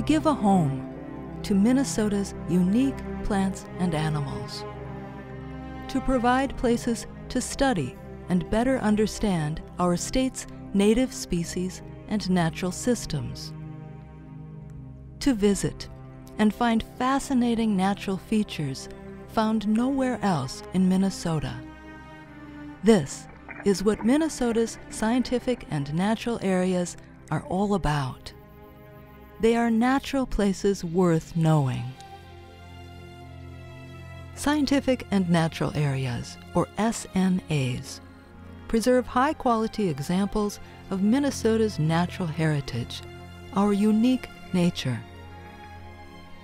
to give a home to Minnesota's unique plants and animals, to provide places to study and better understand our state's native species and natural systems, to visit and find fascinating natural features found nowhere else in Minnesota. This is what Minnesota's scientific and natural areas are all about. They are natural places worth knowing. Scientific and Natural Areas, or SNAs, preserve high quality examples of Minnesota's natural heritage, our unique nature.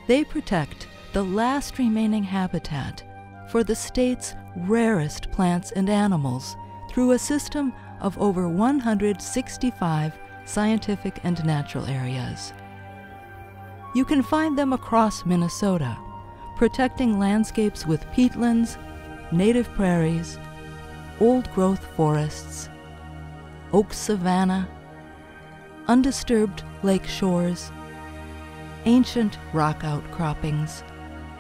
They protect the last remaining habitat for the state's rarest plants and animals through a system of over 165 scientific and natural areas. You can find them across Minnesota, protecting landscapes with peatlands, native prairies, old growth forests, oak savanna, undisturbed lake shores, ancient rock outcroppings,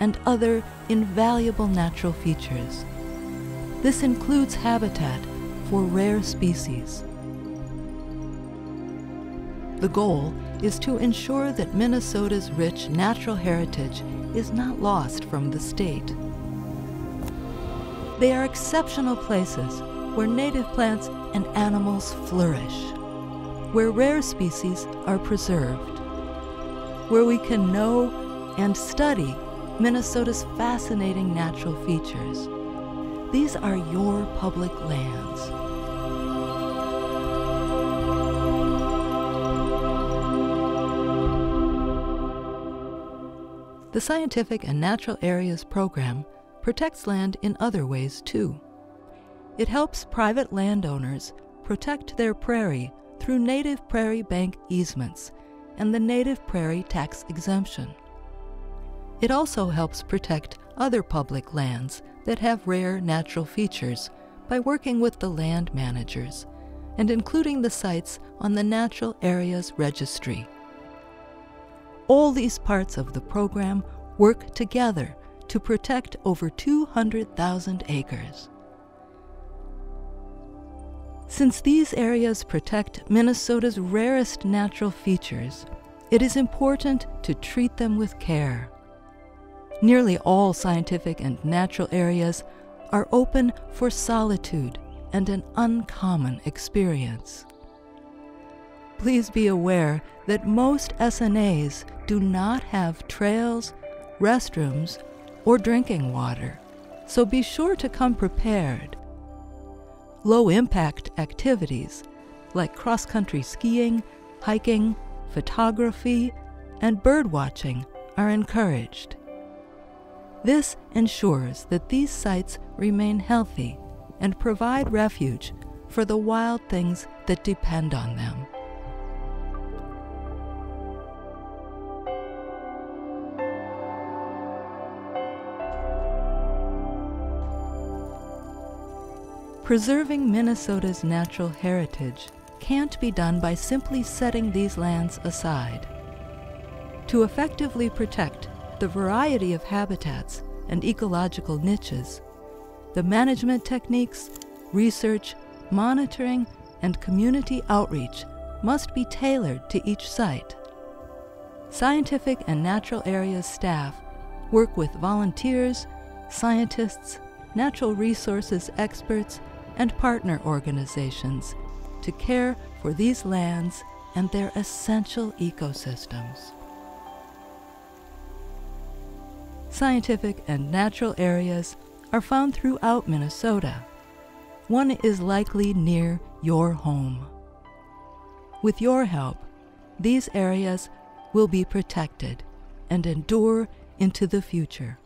and other invaluable natural features. This includes habitat for rare species. The goal is to ensure that Minnesota's rich natural heritage is not lost from the state. They are exceptional places where native plants and animals flourish, where rare species are preserved, where we can know and study Minnesota's fascinating natural features. These are your public lands. The Scientific and Natural Areas Program protects land in other ways too. It helps private landowners protect their prairie through native prairie bank easements and the native prairie tax exemption. It also helps protect other public lands that have rare natural features by working with the land managers and including the sites on the Natural Areas Registry. All these parts of the program work together to protect over 200,000 acres. Since these areas protect Minnesota's rarest natural features, it is important to treat them with care. Nearly all scientific and natural areas are open for solitude and an uncommon experience. Please be aware that most SNAs do not have trails, restrooms, or drinking water, so be sure to come prepared. Low impact activities like cross country skiing, hiking, photography, and bird watching are encouraged. This ensures that these sites remain healthy and provide refuge for the wild things that depend on them. Preserving Minnesota's natural heritage can't be done by simply setting these lands aside. To effectively protect the variety of habitats and ecological niches, the management techniques, research, monitoring, and community outreach must be tailored to each site. Scientific and natural areas staff work with volunteers, scientists, natural resources experts, and partner organizations to care for these lands and their essential ecosystems. Scientific and natural areas are found throughout Minnesota. One is likely near your home. With your help, these areas will be protected and endure into the future.